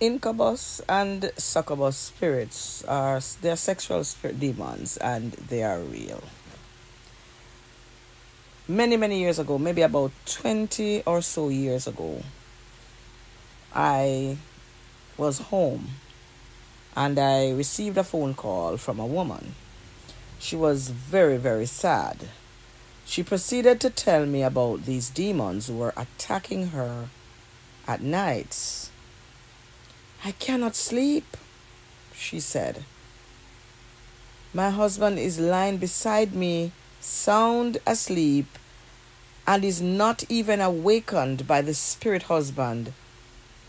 incubus and succubus spirits are they're sexual spirit demons and they are real. Many many years ago, maybe about 20 or so years ago, I was home and I received a phone call from a woman. She was very very sad. She proceeded to tell me about these demons who were attacking her at nights I cannot sleep, she said. My husband is lying beside me, sound asleep, and is not even awakened by the spirit husband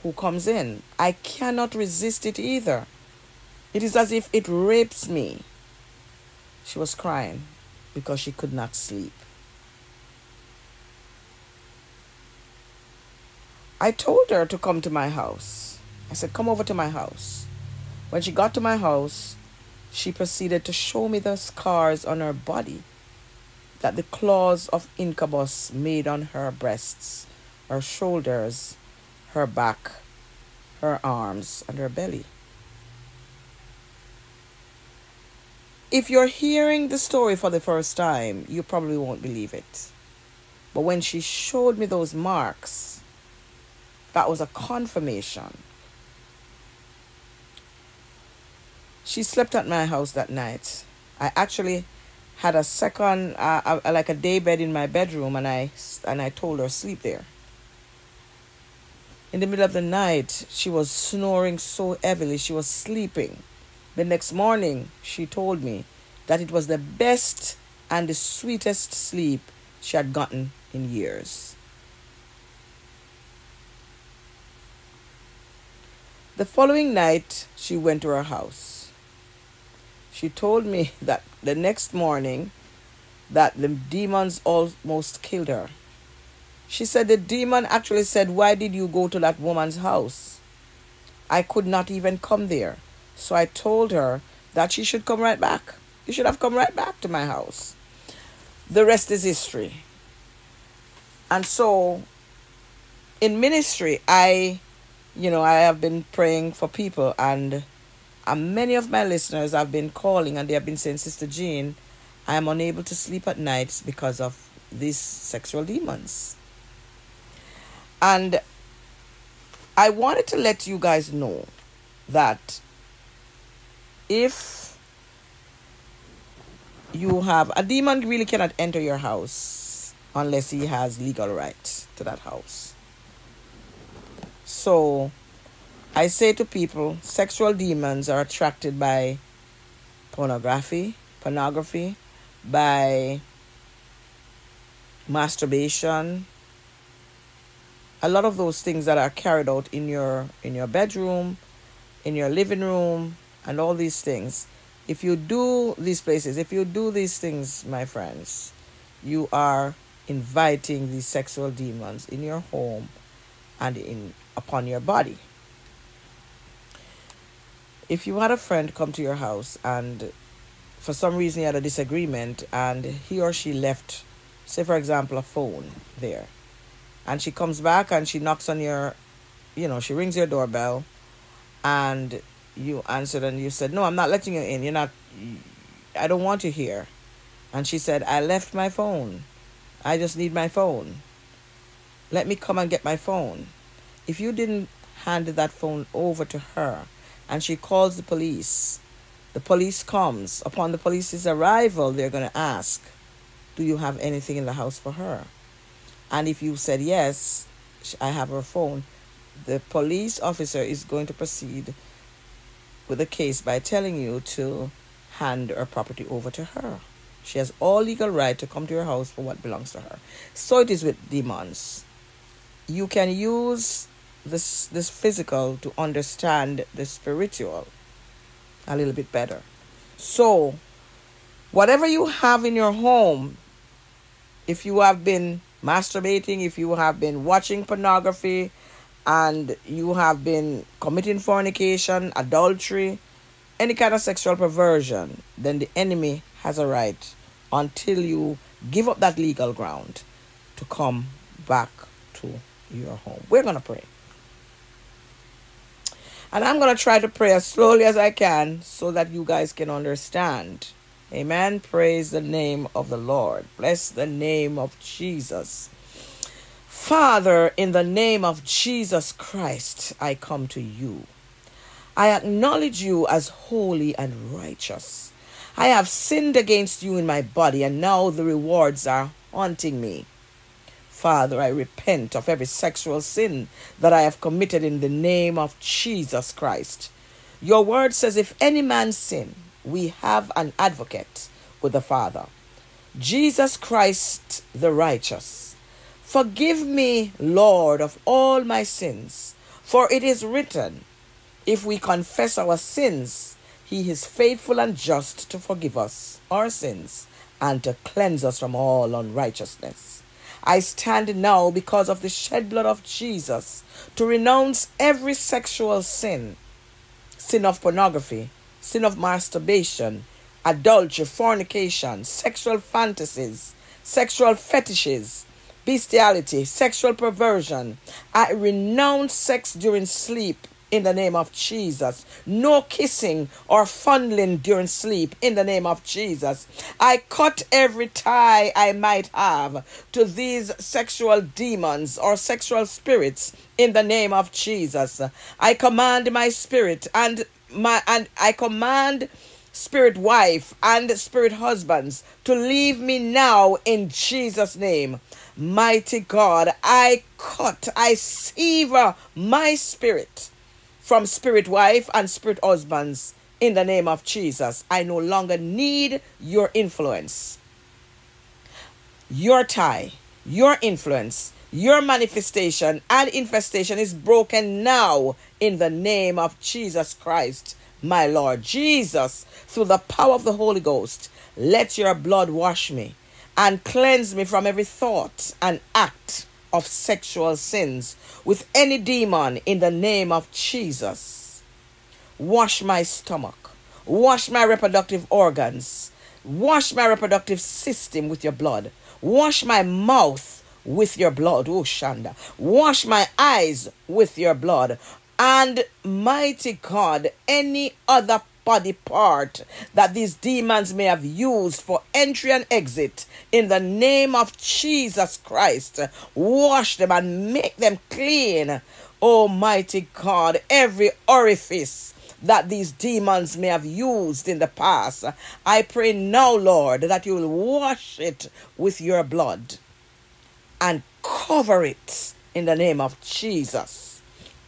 who comes in. I cannot resist it either. It is as if it rapes me. She was crying because she could not sleep. I told her to come to my house. I said, Come over to my house. When she got to my house, she proceeded to show me the scars on her body that the claws of incubus made on her breasts, her shoulders, her back, her arms, and her belly. If you're hearing the story for the first time, you probably won't believe it. But when she showed me those marks, that was a confirmation She slept at my house that night. I actually had a second, uh, like a day bed in my bedroom, and I and I told her sleep there. In the middle of the night, she was snoring so heavily. She was sleeping. The next morning, she told me that it was the best and the sweetest sleep she had gotten in years. The following night, she went to her house she told me that the next morning that the demons almost killed her. She said the demon actually said, Why did you go to that woman's house? I could not even come there. So I told her that she should come right back. You should have come right back to my house. The rest is history. And so in ministry, I, you know, I have been praying for people and and many of my listeners have been calling and they have been saying, Sister Jean, I am unable to sleep at nights because of these sexual demons. And I wanted to let you guys know that if you have a demon really cannot enter your house unless he has legal right to that house. So I say to people, sexual demons are attracted by pornography, pornography, by masturbation, a lot of those things that are carried out in your in your bedroom, in your living room, and all these things. If you do these places, if you do these things, my friends, you are inviting these sexual demons in your home and in upon your body if you had a friend come to your house and for some reason you had a disagreement and he or she left, say for example, a phone there, and she comes back and she knocks on your, you know, she rings your doorbell, and you answered and you said, No, I'm not letting you in. You're not, I don't want you here. And she said, I left my phone. I just need my phone. Let me come and get my phone. If you didn't hand that phone over to her, and she calls the police. The police comes. Upon the police's arrival, they're going to ask, Do you have anything in the house for her? And if you said yes, I have her phone, the police officer is going to proceed with the case by telling you to hand her property over to her. She has all legal right to come to your house for what belongs to her. So it is with demons. You can use this this physical to understand the spiritual a little bit better. So, whatever you have in your home, if you have been masturbating, if you have been watching pornography, and you have been committing fornication, adultery, any kind of sexual perversion, then the enemy has a right until you give up that legal ground to come back to your home. We're going to pray. And I'm going to try to pray as slowly as I can so that you guys can understand. Amen. Praise the name of the Lord. Bless the name of Jesus. Father, in the name of Jesus Christ, I come to you. I acknowledge you as holy and righteous. I have sinned against you in my body, and now the rewards are haunting me. Father, I repent of every sexual sin that I have committed in the name of Jesus Christ. Your word says, if any man sin, we have an advocate with the Father, Jesus Christ the righteous. Forgive me, Lord, of all my sins, for it is written, If we confess our sins, he is faithful and just to forgive us our sins and to cleanse us from all unrighteousness. I stand now because of the shed blood of Jesus to renounce every sexual sin sin of pornography, sin of masturbation, adultery, fornication, sexual fantasies, sexual fetishes, bestiality, sexual perversion. I renounce sex during sleep in the name of Jesus. No kissing or fondling during sleep in the name of Jesus. I cut every tie I might have to these sexual demons or sexual spirits in the name of Jesus. I command my spirit and my and I command spirit wife and spirit husbands to leave me now in Jesus name. Mighty God, I cut, I sever my spirit from spirit wife and spirit husbands in the name of Jesus. I no longer need your influence, your tie, your influence, your manifestation and infestation is broken now in the name of Jesus Christ, my Lord. Jesus, through the power of the Holy Ghost, let your blood wash me and cleanse me from every thought and act of sexual sins with any demon in the name of Jesus. Wash my stomach, wash my reproductive organs, wash my reproductive system with your blood, wash my mouth with your blood, oh Shanda, wash my eyes with your blood, and mighty God, any other body part that these demons may have used for entry and exit in the name of Jesus Christ. Wash them and make them clean. Almighty God, every orifice that these demons may have used in the past. I pray now, Lord, that you will wash it with your blood and cover it in the name of Jesus.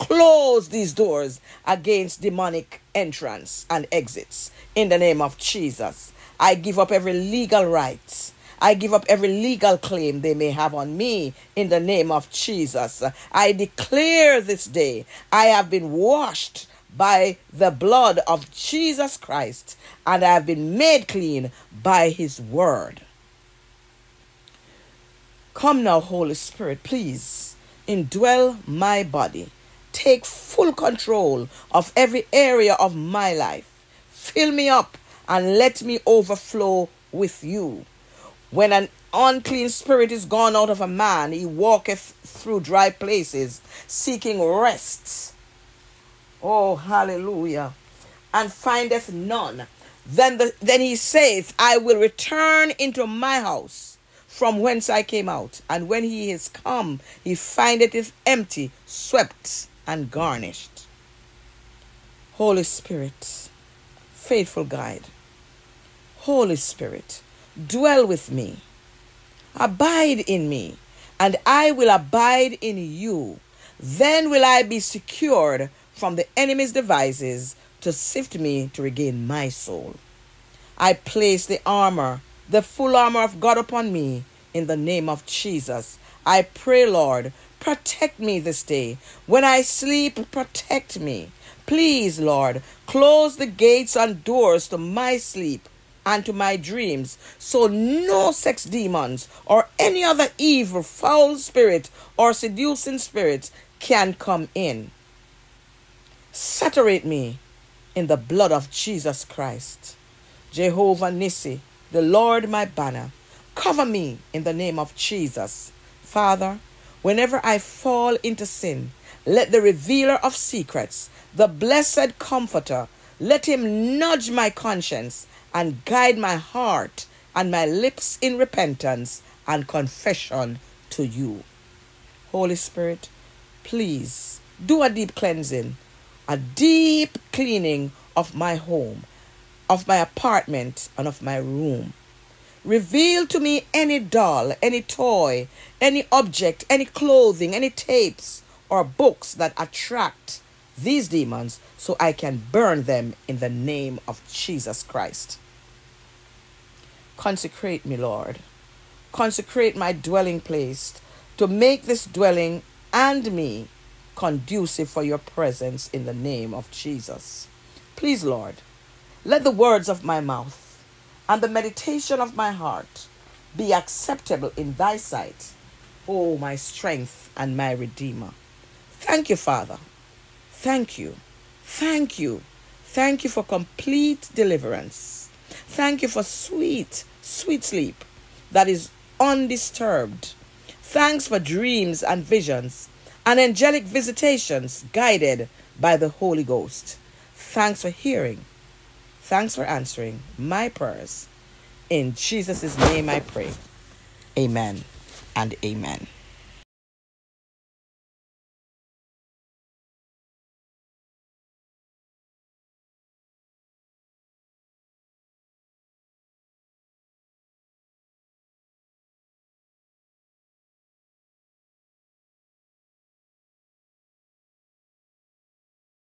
Close these doors against demonic entrance and exits in the name of Jesus. I give up every legal right. I give up every legal claim they may have on me in the name of Jesus. I declare this day I have been washed by the blood of Jesus Christ and I have been made clean by his word. Come now, Holy Spirit, please indwell my body take full control of every area of my life. Fill me up and let me overflow with you. When an unclean spirit is gone out of a man, he walketh through dry places, seeking rest. Oh, hallelujah. And findeth none. Then, the, then he saith, I will return into my house from whence I came out. And when he is come, he findeth it empty, swept, and garnished. Holy Spirit, faithful guide, Holy Spirit, dwell with me, abide in me, and I will abide in you. Then will I be secured from the enemy's devices to sift me to regain my soul. I place the armor, the full armor of God upon me in the name of Jesus. I pray, Lord, Protect me this day. When I sleep, protect me. Please, Lord, close the gates and doors to my sleep and to my dreams, so no sex demons or any other evil, foul spirit or seducing spirit can come in. Saturate me in the blood of Jesus Christ. Jehovah Nissi, the Lord my banner, cover me in the name of Jesus. Father, Whenever I fall into sin, Let the revealer of secrets, the blessed comforter, let him nudge my conscience and guide my heart and my lips in repentance and confession to you. Holy Spirit, please do a deep cleansing, a deep cleaning of my home, of my apartment, and of my room. Reveal to me any doll, any toy, any object, any clothing, any tapes or books that attract these demons so I can burn them in the name of Jesus Christ. Consecrate me, Lord. Consecrate my dwelling place to make this dwelling and me conducive for your presence in the name of Jesus. Please, Lord, let the words of my mouth and the meditation of my heart be acceptable in thy sight, O my strength and my redeemer. Thank you, Father. Thank you. Thank you. Thank you for complete deliverance. Thank you for sweet, sweet sleep that is undisturbed. Thanks for dreams and visions and angelic visitations guided by the Holy Ghost. Thanks for hearing. Thanks for answering my prayers. In Jesus' name I pray. Amen and amen.